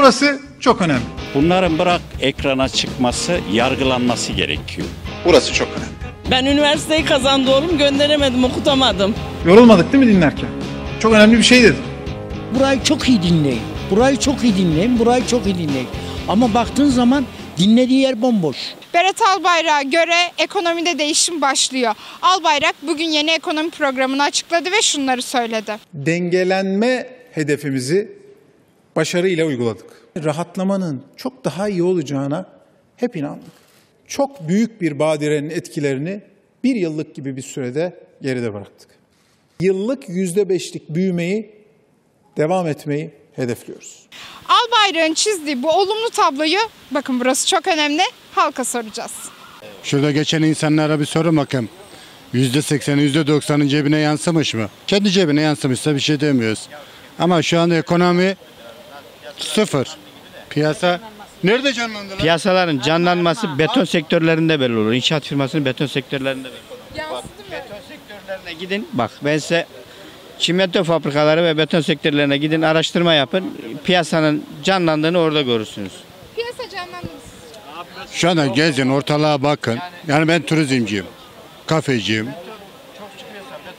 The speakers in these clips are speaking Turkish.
Burası çok önemli. Bunların bırak ekrana çıkması, yargılanması gerekiyor. Burası çok önemli. Ben üniversiteyi kazandı oğlum gönderemedim okutamadım. Yorulmadık değil mi dinlerken? Çok önemli bir şey dedim. Burayı çok iyi dinleyin. Burayı çok iyi dinleyin. Burayı çok iyi dinleyin. Ama baktığın zaman dinlediği yer bomboş. Berat Albayrak'a göre ekonomide değişim başlıyor. Albayrak bugün yeni ekonomi programını açıkladı ve şunları söyledi. Dengelenme hedefimizi başarıyla uyguladık. Rahatlamanın çok daha iyi olacağına hep inandık. Çok büyük bir badirenin etkilerini bir yıllık gibi bir sürede geride bıraktık. Yıllık yüzde beşlik büyümeyi devam etmeyi hedefliyoruz. Albayrak'ın çizdiği bu olumlu tabloyu bakın burası çok önemli halka soracağız. Şurada geçen insanlara bir sorun bakayım. %80'i %90'ın cebine yansımış mı? Kendi cebine yansımışsa bir şey demiyoruz. Ama şu anda ekonomi sıfır. Piyasa nerede canlandı lan? Piyasaların canlanması beton sektörlerinde belli olur. İnşaat firmasının beton sektörlerinde belli olur. Beton sektörlerine gidin. Bak ben size çimento fabrikaları ve beton sektörlerine gidin araştırma yapın. Piyasanın canlandığını orada görürsünüz. Piyasa canlandı Şu anda gezin ortalığa bakın. Yani ben turizmciyim. Kafeciyim.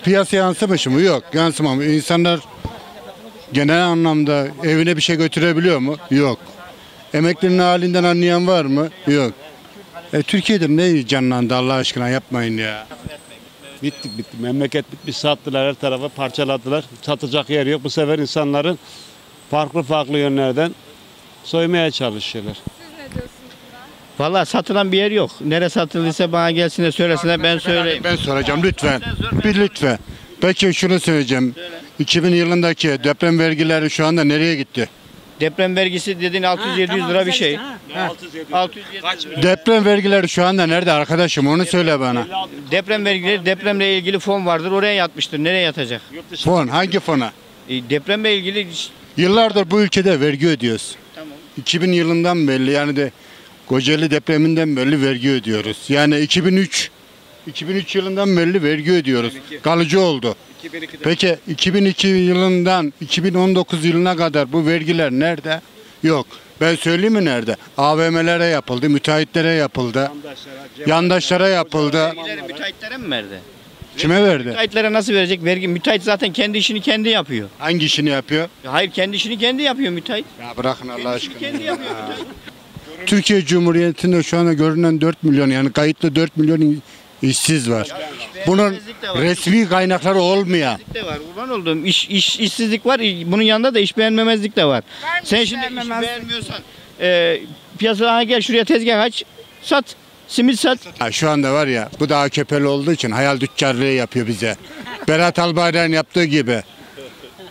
Piyasa yansımış mı? Yok yansımamış. İnsanlar genel anlamda evine bir şey götürebiliyor mu? Yok. Emeklinin halinden anlayan var mı? Yok. E, Türkiye'de ne canlandı Allah aşkına yapmayın ya. Bittik bittik. Memleket bitmiş. Sattılar her tarafa parçaladılar. Satacak yer yok. Bu sefer insanların farklı farklı yönlerden soymaya çalışıyorlar. Vallahi satılan bir yer yok. Nere satıldıysa bana gelsin de söylesinler ben söyleyeyim. Ben soracağım lütfen. Bir lütfen. Peki şunu söyleyeceğim. 2000 yılındaki deprem vergileri şu anda nereye gitti? Deprem vergisi dediğin 600-700 lira bir şey. 600 Deprem vergileri şu anda nerede arkadaşım onu söyle bana. Deprem vergileri depremle ilgili fon vardır oraya yatmıştır. Nereye yatacak? Fon hangi fona? E, depremle ilgili Yıllardır bu ülkede vergi ödüyoruz. 2000 yılından belli yani de Kocaeli depreminden belli vergi ödüyoruz. Yani 2003 2003 yılından belli vergi ödüyoruz. Kalıcı oldu. Peki 2002 yılından 2019 yılına kadar bu vergiler nerede? Yok. Ben söyleyeyim mi nerede? AVM'lere yapıldı, müteahhitlere yapıldı, yandaşlara yapıldı. vergileri müteahhitlere mi verdi? Kime verdi? Müteahhitlere nasıl verecek? Vergi müteahhit zaten kendi işini kendi yapıyor. Hangi işini yapıyor? Hayır kendi işini kendi yapıyor müteahhit. Ya bırakın Allah aşkına. Kendi yapıyor müteahhit. Türkiye Cumhuriyeti'nde şu anda görünen 4 milyon yani kayıtlı 4 milyon işsiz var. Bunun resmi kaynakları olmayan. de var. Kurban olduğum iş, iş işsizlik var. Bunun yanında da iş beğenmemezlik de var. Sen şimdi iş beğenmiyorsan e, piyasaya gel şuraya tezgah aç. Sat. Simit sat. Ha, şu anda var ya bu da AKP'li olduğu için hayal tüccarlığı yapıyor bize. Berat Albayrak'ın yaptığı gibi.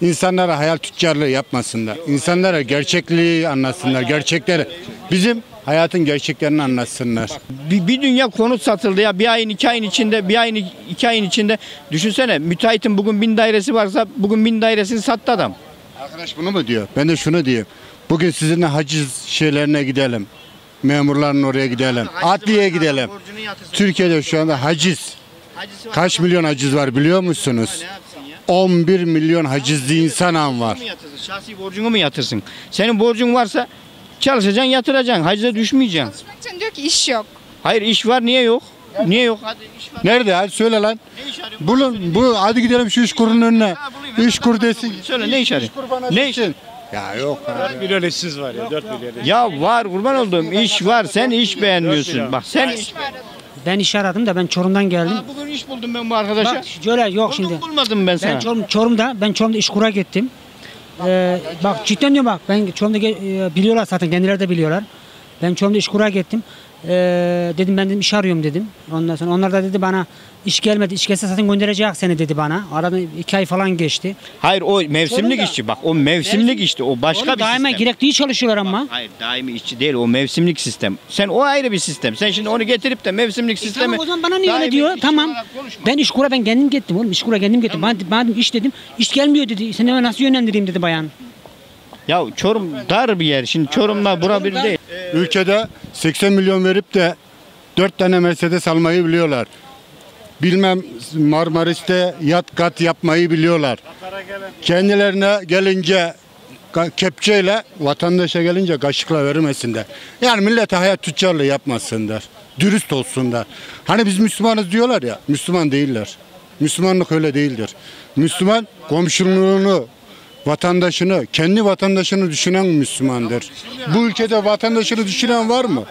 İnsanlara hayal tüccarlığı yapmasınlar. İnsanlara gerçekliği anlatsınlar. Gerçekleri. Bizim hayatın gerçeklerini anlatsınlar. Bir, bir dünya konut satıldı ya. Bir ayın iki ayın içinde bir ayın iki ayın içinde. Düşünsene müteahhitin bugün bin dairesi varsa bugün bin dairesini sattı adam. Arkadaş bunu mu diyor? Ben de şunu diyeyim. Bugün sizinle haciz şeylerine gidelim. Memurların oraya gidelim. Adliyeye gidelim. Türkiye'de şu anda haciz. Kaç milyon haciz var biliyor musunuz? 11 milyon hacizli insan var. Şahsi borcunu mu yatırsın? Senin borcun varsa çalışacaksın yatıracaksın. Hacize düşmeyeceksin. Çalışmak için diyor ki iş yok. Hayır iş var niye yok? Niye yok? Hadi iş var. Nerede? Hadi söyle lan. Ne iş arıyorsun? Bulun, bu hadi gidelim şu iş kurunun önüne. İş kur desin. Söyle ne iş arıyorsun? Ne iş? Ya yok abi. 4 milyon işsiz var ya 4 milyon. Ya var kurban olduğum iş var. Sen iş beğenmiyorsun. Bak sen iş Ben iş aradım da ben Çorum'dan geldim. Ha, bugün iş buldum ben bu arkadaşa. Bak şöyle yok Buldum şimdi. bulmadım ben sana. Ben Çorum, Çorum'da ben Çorum'da işkura gittim. Ee, bak cidden diyorum bak ben Çorum'da e, biliyorlar zaten kendileri de biliyorlar. Ben Çorum'da işkura gittim. Ee, dedim ben dedim iş arıyorum dedim. Ondan sonra onlar da dedi bana iş gelmedi. İş gelse zaten gönderecek seni dedi bana. Arada iki ay falan geçti. Hayır o mevsimlik da- işçi bak o mevsimlik işte o başka bir daima sistem. gerektiği çalışıyorlar ama. Hayır daimi işçi değil o mevsimlik sistem. Sen o ayrı bir sistem. Sen şimdi onu getirip de mevsimlik sistemi. E Tamam o zaman bana niye öyle daimi diyor? Tamam. Ben işkura ben kendim gittim oğlum. İşkura kendim gittim. Bana, bana dedim, iş dedim. İş gelmiyor dedi. Seni nasıl yönlendireyim dedi bayan. Ya Çorum dar bir yer. Şimdi Çorum'la bura bir değil. Ülkede 80 milyon verip de 4 tane Mercedes almayı biliyorlar. Bilmem Marmaris'te yat kat yapmayı biliyorlar. Kendilerine gelince Kepçeyle vatandaşa gelince kaşıkla vermesinler. Yani millete hayat tüccarlığı yapmasınlar. Dürüst olsunlar. Hani biz Müslümanız diyorlar ya. Müslüman değiller. Müslümanlık öyle değildir. Müslüman komşuluğunu, vatandaşını, kendi vatandaşını düşünen Müslümandır. Bu ülkede vatandaşını düşünen var mı?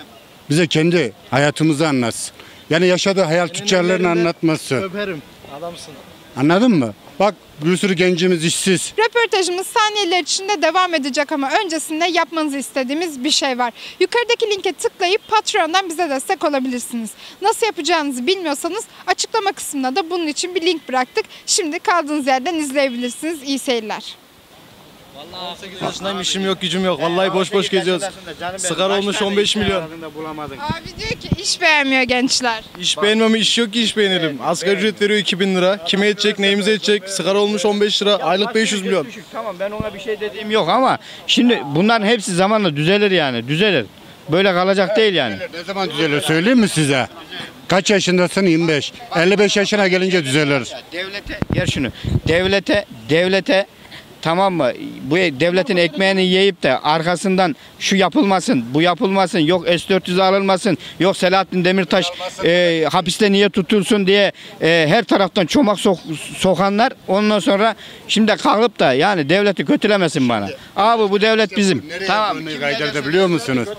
Bize kendi hayatımızı anlatsın. Yani yaşadığı hayal tüccarlarını anlatması. Öperim. Adamsın. Anladın mı? Bak bir sürü gencimiz işsiz. Röportajımız saniyeler içinde devam edecek ama öncesinde yapmanızı istediğimiz bir şey var. Yukarıdaki linke tıklayıp Patreon'dan bize destek olabilirsiniz. Nasıl yapacağınızı bilmiyorsanız açıklama kısmına da bunun için bir link bıraktık. Şimdi kaldığınız yerden izleyebilirsiniz. İyi seyirler. 18 yaşındayım işim yok gücüm yok. Vallahi boş boş geziyoruz. Sigara olmuş 15 milyon. Abi diyor ki iş beğenmiyor gençler. İş beğenmem iş yok ki iş beğenelim. Asgari ücret veriyor 2000 lira. Kime yetecek neyimize yetecek. Sigara olmuş 15 lira. Aylık 500 milyon. Düşük, tamam ben ona bir şey dediğim yok ama şimdi bunların hepsi zamanla düzelir yani düzelir. Böyle kalacak değil yani. Ne zaman düzelir söyleyeyim mi size? Kaç yaşındasın? 25. 55 yaşına gelince düzelir. Devlete gel şunu. Devlete devlete tamam mı? Bu devletin ekmeğini yiyip de arkasından şu yapılmasın, bu yapılmasın, yok S-400 alınmasın, yok Selahattin Demirtaş e, hapiste niye tutulsun diye e, her taraftan çomak sok- sokanlar ondan sonra şimdi kalkıp da yani devleti kötülemesin bana. Abi bu devlet bizim. Tamam. Kaydırdı biliyor musunuz?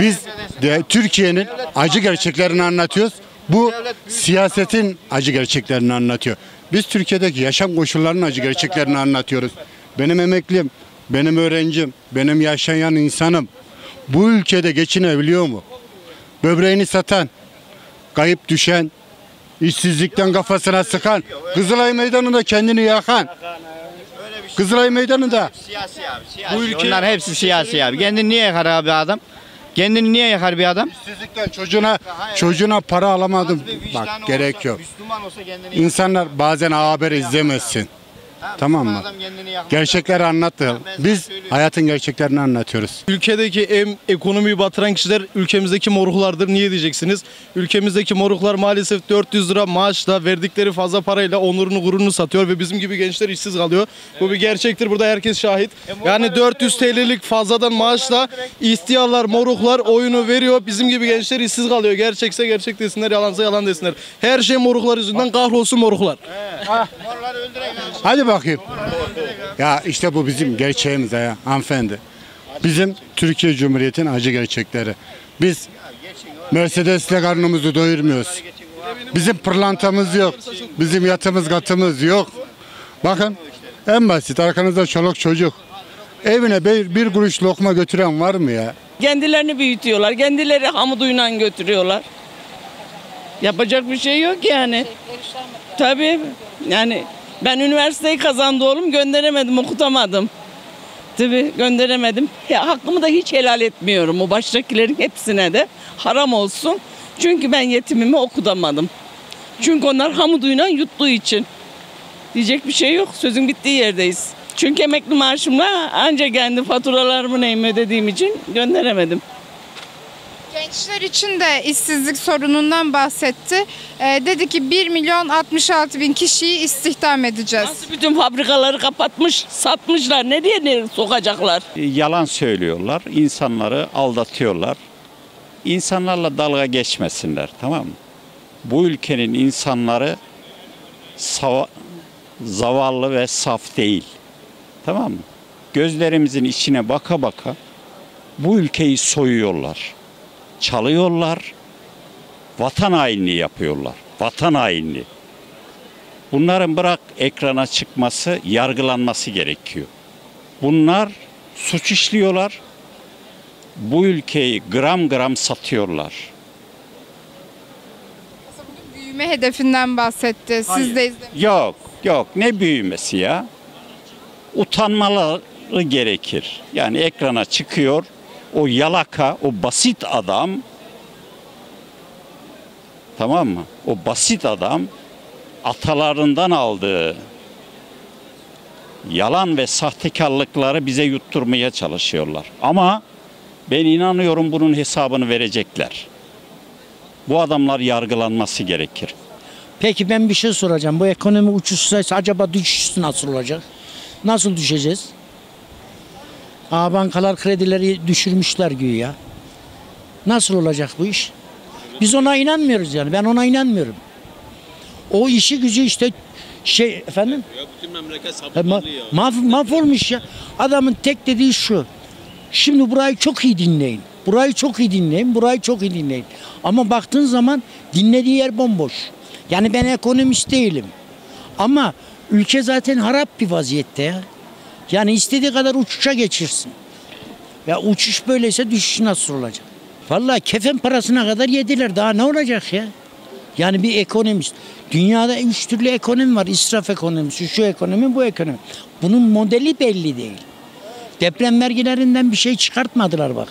Biz de Türkiye'nin acı gerçeklerini anlatıyoruz. Bu siyasetin acı gerçeklerini anlatıyor. Biz Türkiye'deki yaşam koşullarının acı gerçeklerini anlatıyoruz. Benim emeklim, benim öğrencim, benim yaşayan insanım bu ülkede geçinebiliyor mu? Böbreğini satan, kayıp düşen, işsizlikten kafasına sıkan, Kızılay Meydanı'nda kendini yakan, Kızılay Meydanı'nda Siyasi abi. Siyasi. Bu ülke... Onlar hepsi siyasi abi. Kendini niye yakar abi adam? Kendini niye yakar bir adam? İşsizlikten çocuğuna çocuğuna para alamadım. Bak gerek yok. Olsa İnsanlar bazen haber izlemesin. Tamam mı? Gerçekleri anlattı. Biz hayatın gerçeklerini anlatıyoruz. Ülkedeki en ekonomiyi batıran kişiler ülkemizdeki moruklardır. Niye diyeceksiniz? Ülkemizdeki moruklar maalesef 400 lira maaşla verdikleri fazla parayla onurunu gururunu satıyor ve bizim gibi gençler işsiz kalıyor. Bu bir gerçektir. Burada herkes şahit. Yani 400 TL'lik fazladan maaşla ihtiyarlar, moruklar oyunu veriyor. Bizim gibi gençler işsiz kalıyor. Gerçekse gerçek desinler, yalansa yalan desinler. Her şey moruklar yüzünden kahrolsun moruklar. Hadi bakayım. Ya işte bu bizim gerçeğimiz ya hanımefendi. Bizim Türkiye Cumhuriyeti'nin acı gerçekleri. Biz Mercedes'le karnımızı doyurmuyoruz. Bizim pırlantamız yok. Bizim yatımız katımız yok. Bakın en basit arkanızda çoluk çocuk. Evine bir, bir kuruş lokma götüren var mı ya? Kendilerini büyütüyorlar. Kendileri hamuduyla götürüyorlar. Yapacak bir şey yok yani. Tabii yani ben üniversiteyi kazandı oğlum gönderemedim okutamadım. Tabii gönderemedim. Ya hakkımı da hiç helal etmiyorum o baştakilerin hepsine de. Haram olsun. Çünkü ben yetimimi okutamadım. Çünkü onlar hamuduyla yuttuğu için. Diyecek bir şey yok. Sözün bittiği yerdeyiz. Çünkü emekli maaşımla ancak kendi faturalarımı neyimi ödediğim için gönderemedim. Gençler için de işsizlik sorunundan bahsetti. Ee, dedi ki 1 milyon 66 bin kişiyi istihdam edeceğiz. Nasıl bütün fabrikaları kapatmış, satmışlar. Nereye nereye sokacaklar? Yalan söylüyorlar, insanları aldatıyorlar. İnsanlarla dalga geçmesinler, tamam mı? Bu ülkenin insanları sava- zavallı ve saf değil. Tamam mı? Gözlerimizin içine baka baka bu ülkeyi soyuyorlar. Çalıyorlar. Vatan hainliği yapıyorlar. Vatan hainliği. Bunların bırak ekrana çıkması, yargılanması gerekiyor. Bunlar suç işliyorlar. Bu ülkeyi gram gram satıyorlar. Büyüme hedefinden bahsetti. Siz de izlemişsiniz. Yok, yok. Ne büyümesi ya? Utanmaları gerekir. Yani ekrana çıkıyor. O yalaka, o basit adam tamam mı? O basit adam atalarından aldığı yalan ve sahtekarlıkları bize yutturmaya çalışıyorlar. Ama ben inanıyorum bunun hesabını verecekler. Bu adamlar yargılanması gerekir. Peki ben bir şey soracağım. Bu ekonomi uçuşsa acaba düşüş nasıl olacak? Nasıl düşeceğiz? Aa bankalar kredileri düşürmüşler güya. Nasıl olacak bu iş? Biz ona inanmıyoruz yani. Ben ona inanmıyorum. O işi gücü işte şey efendim? Ya bütün memleket ma- mahvolmuş ya. Adamın tek dediği şu. Şimdi burayı çok iyi dinleyin. Burayı çok iyi dinleyin. Burayı çok iyi dinleyin. Ama baktığın zaman dinlediği yer bomboş. Yani ben ekonomist değilim. Ama ülke zaten harap bir vaziyette ya. Yani istediği kadar uçuşa geçirsin. Ya uçuş böyleyse düşüş nasıl olacak? Vallahi kefen parasına kadar yediler. Daha ne olacak ya? Yani bir ekonomist. Dünyada üç türlü ekonomi var. İsraf ekonomisi, şu ekonomi, bu ekonomi. Bunun modeli belli değil. Deprem vergilerinden bir şey çıkartmadılar bak.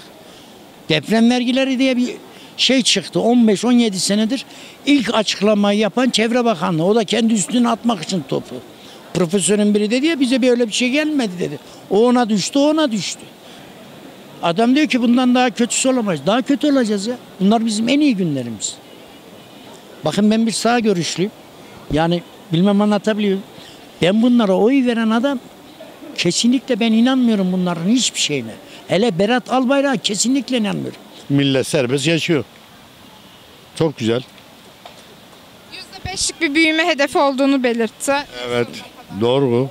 Deprem vergileri diye bir şey çıktı. 15-17 senedir ilk açıklamayı yapan Çevre Bakanlığı. O da kendi üstüne atmak için topu. Profesörün biri dedi ya bize böyle bir şey gelmedi dedi. O ona düştü, o ona düştü. Adam diyor ki bundan daha kötüsü olamayız. Daha kötü olacağız ya. Bunlar bizim en iyi günlerimiz. Bakın ben bir sağ görüşlüyüm. Yani bilmem anlatabiliyor. muyum? Ben bunlara oy veren adam kesinlikle ben inanmıyorum bunların hiçbir şeyine. Hele Berat Albayrak'a kesinlikle inanmıyorum. Millet serbest yaşıyor. Çok güzel. %5'lik bir büyüme hedefi olduğunu belirtti. Evet. Doğru.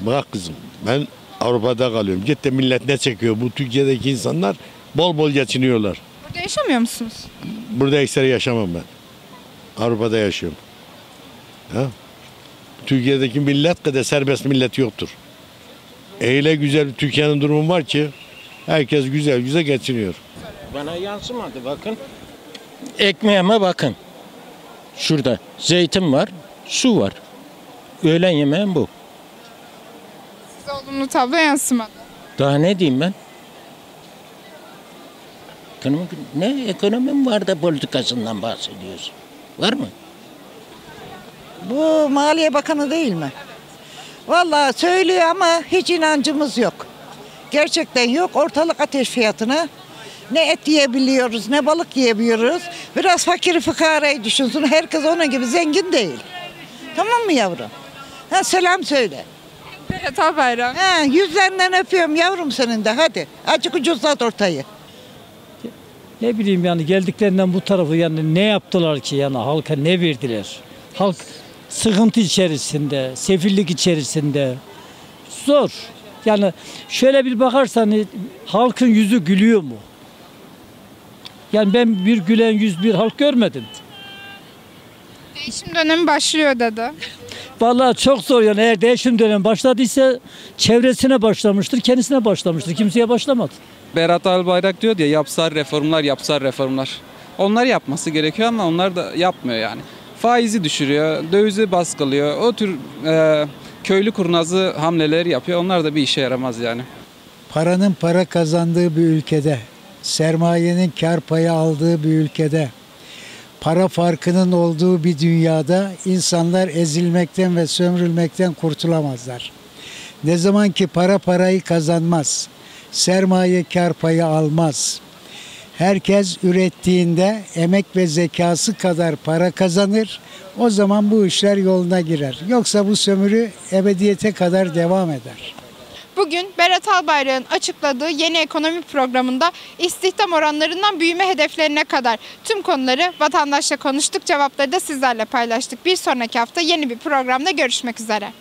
Bak kızım ben Avrupa'da kalıyorum. Git de millet ne çekiyor? Bu Türkiye'deki insanlar bol bol geçiniyorlar. Burada yaşamıyor musunuz? Burada ekseri yaşamam ben. Avrupa'da yaşıyorum. Ha? Türkiye'deki millet kadar serbest millet yoktur. Öyle güzel bir Türkiye'nin durumu var ki herkes güzel güzel geçiniyor. Bana yansımadı bakın. Ekmeğime bakın. Şurada zeytin var, su var. Öğlen yemeğim bu. Size olumlu tablo yansımadı. Daha ne diyeyim ben? Ekonomik, ne ekonomi mi var da politikasından bahsediyorsun? Var mı? Bu Maliye Bakanı değil mi? Vallahi söylüyor ama hiç inancımız yok. Gerçekten yok. Ortalık ateş fiyatına. Ne et yiyebiliyoruz, ne balık yiyebiliyoruz. Biraz fakiri fıkarayı düşünsün. Herkes onun gibi zengin değil. Tamam mı yavrum? Ha, selam söyle. Berat Albayrak. Ha, yüzlerinden öpüyorum yavrum senin de. Hadi. Azıcık ucuzlat ortayı. Ne bileyim yani geldiklerinden bu tarafı yani ne yaptılar ki yani halka ne verdiler? Halk sıkıntı içerisinde, sefillik içerisinde. Zor. Yani şöyle bir bakarsan halkın yüzü gülüyor mu? Yani ben bir gülen yüz bir halk görmedim. Değişim dönemi başlıyor dedi. Vallahi çok zor yani eğer değişim dönemi başladıysa çevresine başlamıştır, kendisine başlamıştır. Kimseye başlamadı. Berat Albayrak diyor ya yapsal reformlar, yapsal reformlar. Onlar yapması gerekiyor ama onlar da yapmıyor yani. Faizi düşürüyor, dövizi baskılıyor. O tür e, köylü kurnazı hamleleri yapıyor. Onlar da bir işe yaramaz yani. paranın para kazandığı bir ülkede, sermayenin kar payı aldığı bir ülkede, para farkının olduğu bir dünyada insanlar ezilmekten ve sömürülmekten kurtulamazlar. Ne zaman ki para parayı kazanmaz, sermaye kar payı almaz. Herkes ürettiğinde emek ve zekası kadar para kazanır. O zaman bu işler yoluna girer. Yoksa bu sömürü ebediyete kadar devam eder. Bugün Berat Albayrak'ın açıkladığı yeni ekonomi programında istihdam oranlarından büyüme hedeflerine kadar tüm konuları vatandaşla konuştuk. Cevapları da sizlerle paylaştık. Bir sonraki hafta yeni bir programda görüşmek üzere.